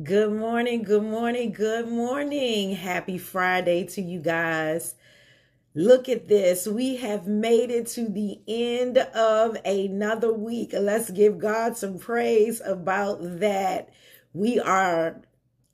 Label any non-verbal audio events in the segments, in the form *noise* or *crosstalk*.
Good morning, good morning, good morning. Happy Friday to you guys. Look at this. We have made it to the end of another week. Let's give God some praise about that. We are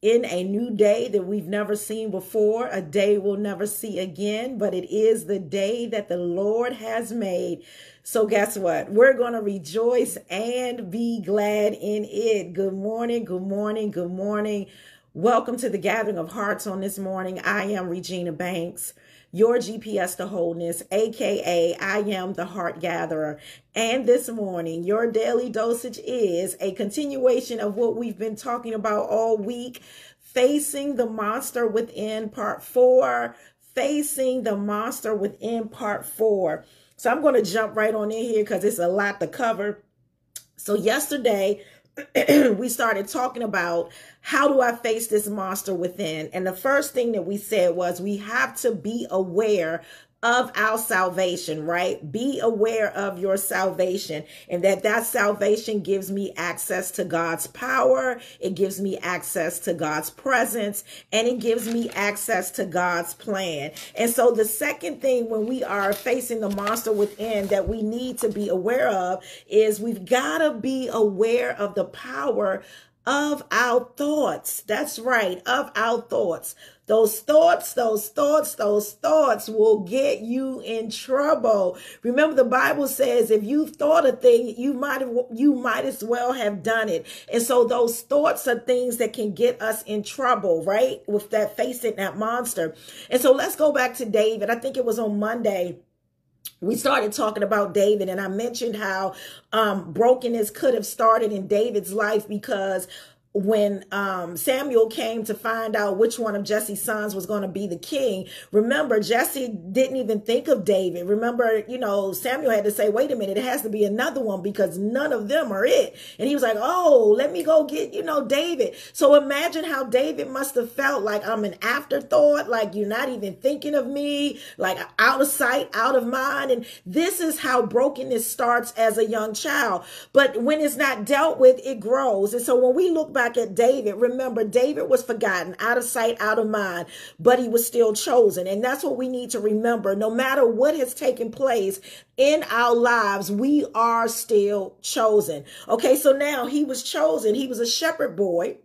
in a new day that we've never seen before, a day we'll never see again, but it is the day that the Lord has made. So, guess what? We're going to rejoice and be glad in it. Good morning, good morning, good morning. Welcome to the gathering of hearts on this morning. I am Regina Banks your GPS to wholeness, aka I am the heart gatherer. And this morning, your daily dosage is a continuation of what we've been talking about all week facing the monster within part four. Facing the monster within part four. So I'm going to jump right on in here because it's a lot to cover. So, yesterday, *clears throat* we started talking about how do I face this monster within? And the first thing that we said was we have to be aware of our salvation, right? Be aware of your salvation and that that salvation gives me access to God's power. It gives me access to God's presence and it gives me access to God's plan. And so the second thing when we are facing the monster within that we need to be aware of is we've got to be aware of the power of our thoughts. That's right, of our thoughts. Those thoughts, those thoughts, those thoughts will get you in trouble. Remember the Bible says if you thought a thing, you might have, you might as well have done it. And so those thoughts are things that can get us in trouble, right? With that facing that monster. And so let's go back to David. I think it was on Monday we started talking about David, and I mentioned how um, brokenness could have started in David's life because when um, Samuel came to find out which one of Jesse's sons was going to be the king, remember, Jesse didn't even think of David. Remember, you know, Samuel had to say, wait a minute, it has to be another one because none of them are it. And he was like, oh, let me go get, you know, David. So imagine how David must have felt like I'm an afterthought, like you're not even thinking of me, like out of sight, out of mind. And this is how brokenness starts as a young child. But when it's not dealt with, it grows. And so when we look back at David, remember, David was forgotten, out of sight, out of mind, but he was still chosen. And that's what we need to remember. No matter what has taken place in our lives, we are still chosen. Okay, so now he was chosen. He was a shepherd boy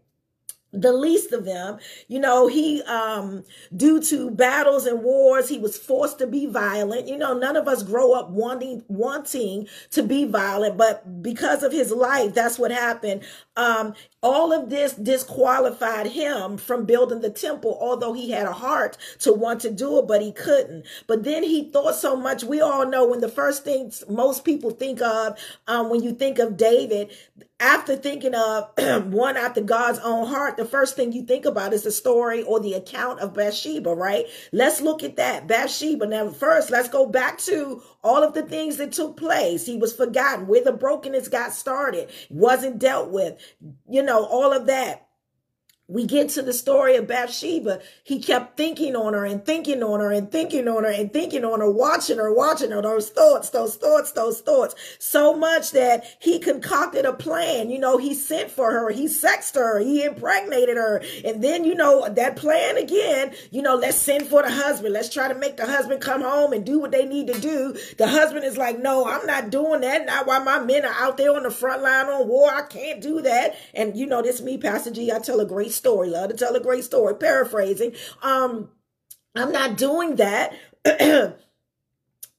the least of them you know he um due to battles and wars he was forced to be violent you know none of us grow up wanting wanting to be violent but because of his life that's what happened um all of this disqualified him from building the temple, although he had a heart to want to do it, but he couldn't. But then he thought so much. We all know when the first things most people think of um, when you think of David, after thinking of *clears throat* one after God's own heart, the first thing you think about is the story or the account of Bathsheba, right? Let's look at that. Bathsheba. Now, first, let's go back to all of the things that took place. He was forgotten, where the brokenness got started, wasn't dealt with, you know all of that we get to the story of Bathsheba. He kept thinking on her and thinking on her and thinking on her and thinking on her, watching her, watching her, those thoughts, those thoughts, those thoughts. So much that he concocted a plan. You know, he sent for her, he sexed her, he impregnated her. And then, you know, that plan again, you know, let's send for the husband. Let's try to make the husband come home and do what they need to do. The husband is like, no, I'm not doing that. Not while my men are out there on the front line on war. I can't do that. And, you know, this me, Pastor G, I tell a great story, love to tell a great story, paraphrasing. Um, I'm not doing that. *clears throat*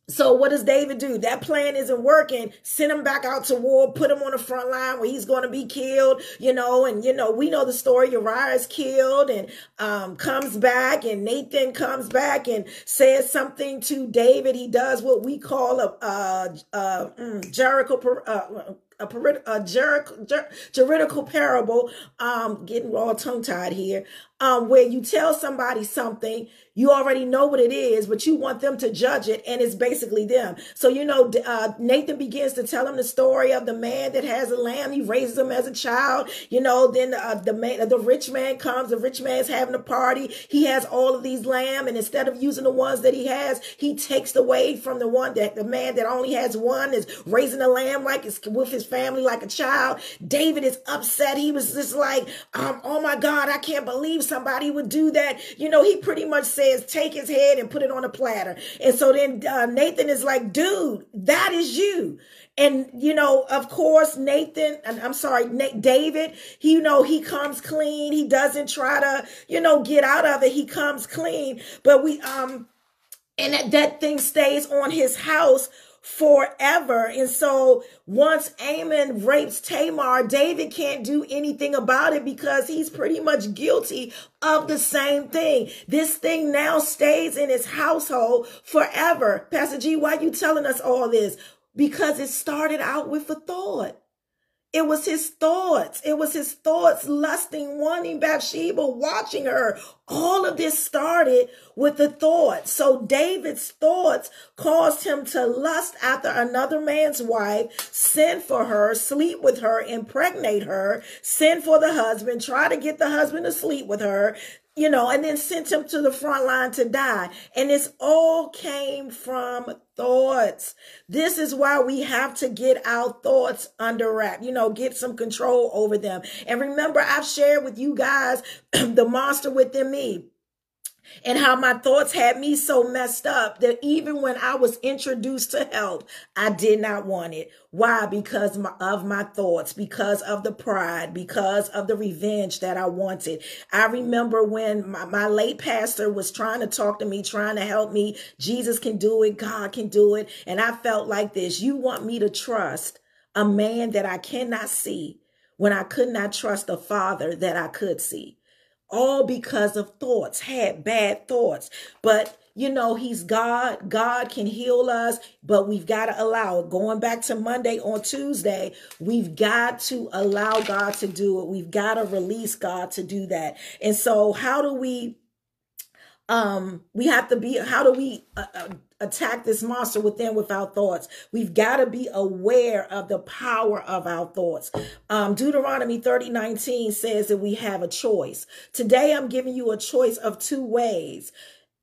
So what does David do? That plan isn't working. Send him back out to war, put him on the front line where he's going to be killed, you know, and you know, we know the story. Uriah is killed and um, comes back and Nathan comes back and says something to David. He does what we call a, a, a mm, Jericho, uh, a, a jericho, jer- juridical parable, um, getting all tongue tied here, um, where you tell somebody something, you already know what it is, but you want them to judge it, and it's basically them. So, you know, uh, Nathan begins to tell him the story of the man that has a lamb. He raises him as a child, you know, then uh, the man, the rich man comes, the rich man's having a party. He has all of these lamb, and instead of using the ones that he has, he takes away from the one that the man that only has one is raising a lamb like it's with his his family like a child. David is upset. He was just like, um, oh my God, I can't believe somebody would do that. You know, he pretty much says, take his head and put it on a platter. And so then uh, Nathan is like, dude, that is you. And, you know, of course, Nathan, I'm sorry, Nate, David, he, you know, he comes clean. He doesn't try to, you know, get out of it. He comes clean. But we, um, and that, that thing stays on his house forever. And so once Amnon rapes Tamar, David can't do anything about it because he's pretty much guilty of the same thing. This thing now stays in his household forever. Pastor G, why are you telling us all this? because it started out with a thought. It was his thoughts. It was his thoughts lusting, wanting Bathsheba, watching her. All of this started with the thought. So David's thoughts caused him to lust after another man's wife, send for her, sleep with her, impregnate her, send for the husband, try to get the husband to sleep with her, you know, and then sent him to the front line to die. And this all came from thoughts. This is why we have to get our thoughts under wrap, you know, get some control over them. And remember, I've shared with you guys *clears throat* the monster within me and how my thoughts had me so messed up that even when I was introduced to help, I did not want it. Why? Because of my thoughts, because of the pride, because of the revenge that I wanted. I remember when my, my late pastor was trying to talk to me, trying to help me. Jesus can do it. God can do it. And I felt like this. You want me to trust a man that I cannot see when I could not trust a father that I could see all because of thoughts, had bad thoughts. But you know, he's God. God can heal us, but we've got to allow it. Going back to Monday on Tuesday, we've got to allow God to do it. We've got to release God to do that. And so, how do we um we have to be how do we uh, uh, attack this monster within with our thoughts we've got to be aware of the power of our thoughts um deuteronomy 30 19 says that we have a choice today i'm giving you a choice of two ways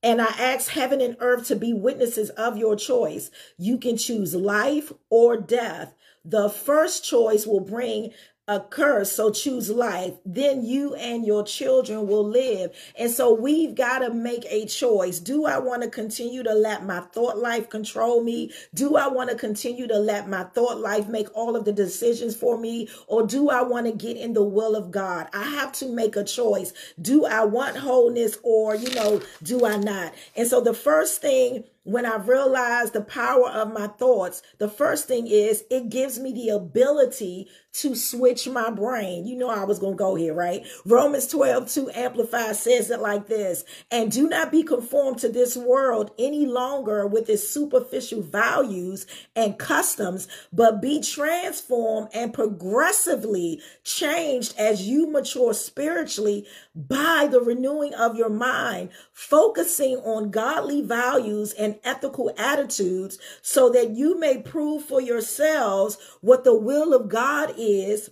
and I ask heaven and earth to be witnesses of your choice. You can choose life or death. The first choice will bring a curse. So choose life. Then you and your children will live. And so we've got to make a choice. Do I want to continue to let my thought life control me? Do I want to continue to let my thought life make all of the decisions for me? Or do I want to get in the will of God? I have to make a choice. Do I want wholeness or, you know, do I not? And so the first thing when I realize the power of my thoughts, the first thing is it gives me the ability to switch my brain. You know, I was going to go here, right? Romans 12, 2 Amplified says it like this And do not be conformed to this world any longer with its superficial values and customs, but be transformed and progressively changed as you mature spiritually by the renewing of your mind, focusing on godly values and ethical attitudes so that you may prove for yourselves what the will of God is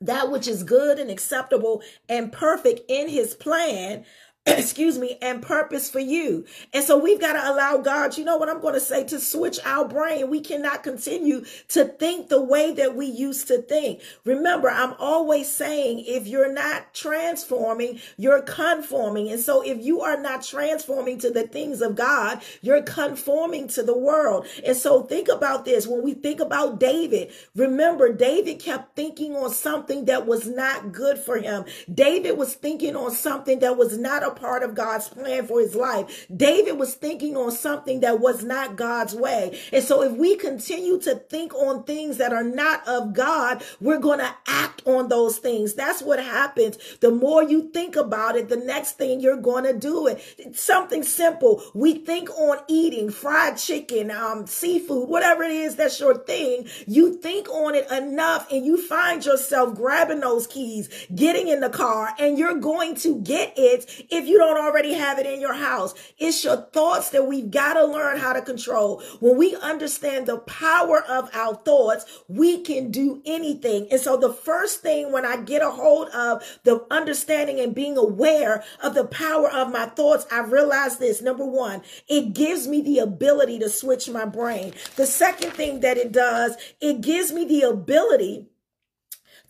that which is good and acceptable and perfect in his plan *clears throat* excuse me, and purpose for you. And so we've got to allow God, you know what I'm going to say, to switch our brain. We cannot continue to think the way that we used to think. Remember, I'm always saying if you're not transforming, you're conforming. And so if you are not transforming to the things of God, you're conforming to the world. And so think about this. When we think about David, remember, David kept thinking on something that was not good for him. David was thinking on something that was not a part of God's plan for his life. David was thinking on something that was not God's way. And so if we continue to think on things that are not of God, we're going to act on those things. That's what happens. The more you think about it, the next thing you're going to do it. It's something simple. We think on eating fried chicken, um, seafood, whatever it is that's your thing. You think on it enough and you find yourself grabbing those keys, getting in the car, and you're going to get it if if you don't already have it in your house. It's your thoughts that we've got to learn how to control. When we understand the power of our thoughts, we can do anything. And so the first thing when I get a hold of the understanding and being aware of the power of my thoughts, I realize this. Number one, it gives me the ability to switch my brain. The second thing that it does, it gives me the ability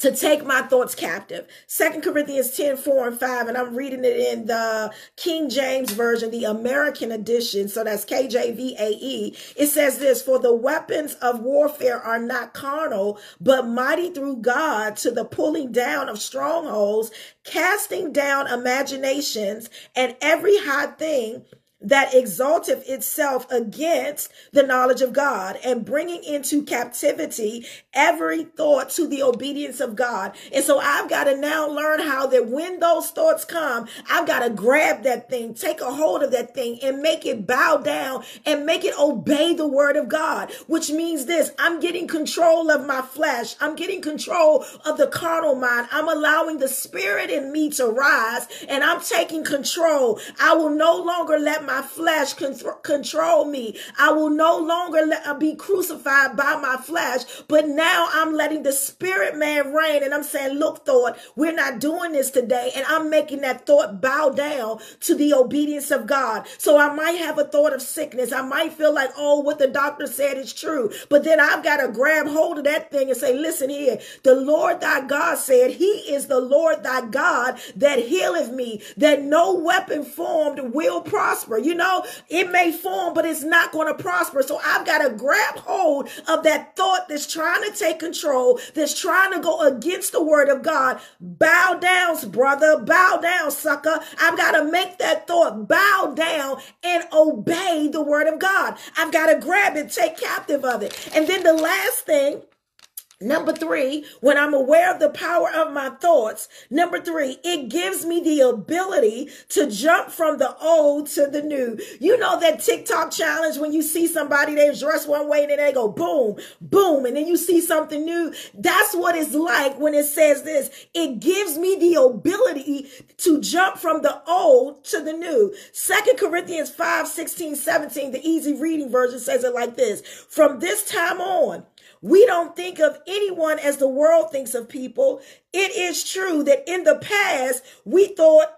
to take my thoughts captive. Second Corinthians 10, 4 and 5, and I'm reading it in the King James Version, the American edition. So that's KJVAE. It says this, for the weapons of warfare are not carnal, but mighty through God to the pulling down of strongholds, casting down imaginations and every high thing that exalteth itself against the knowledge of God and bringing into captivity every thought to the obedience of God. And so I've got to now learn how that when those thoughts come, I've got to grab that thing, take a hold of that thing and make it bow down and make it obey the word of God, which means this, I'm getting control of my flesh. I'm getting control of the carnal mind. I'm allowing the spirit in me to rise and I'm taking control. I will no longer let my my flesh control me. I will no longer let, uh, be crucified by my flesh, but now I'm letting the spirit man reign. And I'm saying, look, thought, we're not doing this today. And I'm making that thought bow down to the obedience of God. So I might have a thought of sickness. I might feel like, oh, what the doctor said is true. But then I've got to grab hold of that thing and say, listen here, the Lord thy God said, he is the Lord thy God that healeth me, that no weapon formed will prosper. You know, it may form, but it's not going to prosper. So I've got to grab hold of that thought that's trying to take control, that's trying to go against the word of God. Bow down, brother. Bow down, sucker. I've got to make that thought bow down and obey the word of God. I've got to grab it, take captive of it. And then the last thing Number three, when I'm aware of the power of my thoughts. Number three, it gives me the ability to jump from the old to the new. You know that TikTok challenge when you see somebody, they dress one way and then they go boom, boom, and then you see something new. That's what it's like when it says this. It gives me the ability to jump from the old to the new. Second Corinthians 5, 16, 17, the easy reading version says it like this. From this time on, we don't think of anyone as the world thinks of people. It is true that in the past, we thought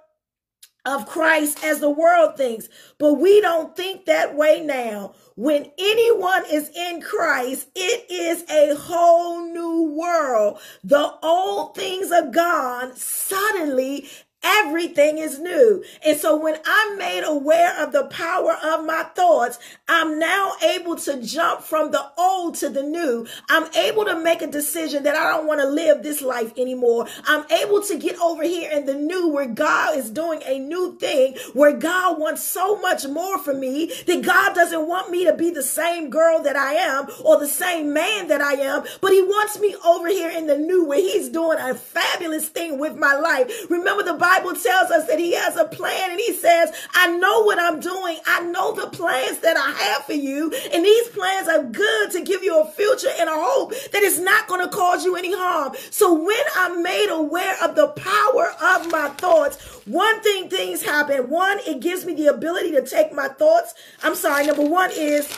of Christ as the world thinks, but we don't think that way now. When anyone is in Christ, it is a whole new world. The old things are gone. Suddenly, Everything is new. And so when I'm made aware of the power of my thoughts, I'm now able to jump from the old to the new. I'm able to make a decision that I don't want to live this life anymore. I'm able to get over here in the new where God is doing a new thing, where God wants so much more for me that God doesn't want me to be the same girl that I am or the same man that I am, but he wants me over here in the new where he's doing a fabulous thing with my life. Remember the Bible Bible tells us that he has a plan and he says, I know what I'm doing. I know the plans that I have for you. And these plans are good to give you a future and a hope that is not going to cause you any harm. So when I'm made aware of the power of my thoughts, one thing things happen. One, it gives me the ability to take my thoughts. I'm sorry. Number one is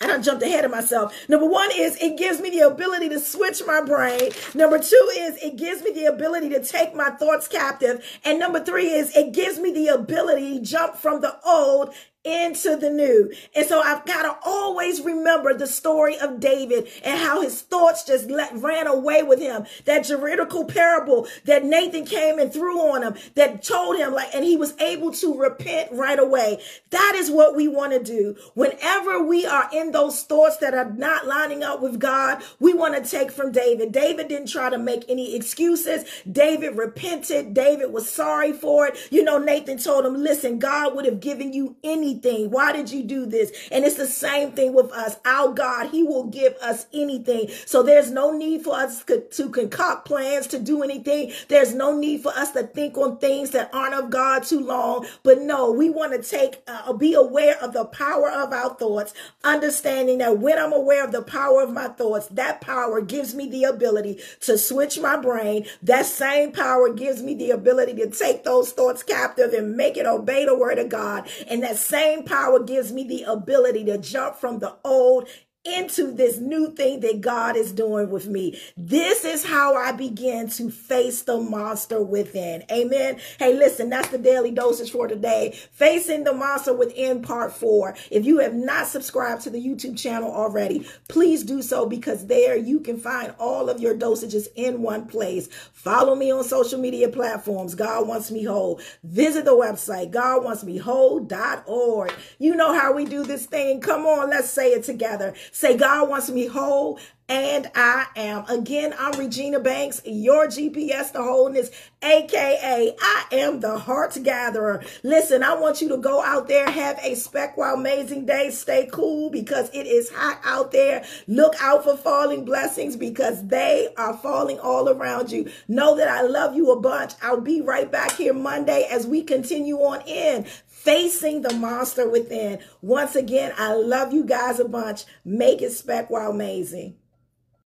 I done jumped ahead of myself. Number one is it gives me the ability to switch my brain. Number two is it gives me the ability to take my thoughts captive. And number three is it gives me the ability to jump from the old into the new. And so I've got to always remember the story of David and how his thoughts just let, ran away with him. That juridical parable that Nathan came and threw on him that told him like, and he was able to repent right away. That is what we want to do. Whenever we are in those thoughts that are not lining up with God, we want to take from David. David didn't try to make any excuses. David repented. David was sorry for it. You know, Nathan told him, listen, God would have given you anything anything. Why did you do this? And it's the same thing with us. Our God, He will give us anything. So there's no need for us to concoct plans to do anything. There's no need for us to think on things that aren't of God too long. But no, we want to take, uh, be aware of the power of our thoughts, understanding that when I'm aware of the power of my thoughts, that power gives me the ability to switch my brain. That same power gives me the ability to take those thoughts captive and make it obey the word of God. And that same power gives me the ability to jump from the old into this new thing that God is doing with me. This is how I begin to face the monster within. Amen. Hey, listen, that's the daily dosage for today. Facing the monster within part four. If you have not subscribed to the YouTube channel already, please do so because there you can find all of your dosages in one place. Follow me on social media platforms. God wants me whole. Visit the website, godwantsmewhole.org. You know how we do this thing. Come on, let's say it together. Say, God wants me whole, and I am. Again, I'm Regina Banks, your GPS to wholeness, aka I am the heart gatherer. Listen, I want you to go out there, have a speck while amazing day. Stay cool because it is hot out there. Look out for falling blessings because they are falling all around you. Know that I love you a bunch. I'll be right back here Monday as we continue on in facing the monster within. Once again, I love you guys a bunch. Make it spec while amazing.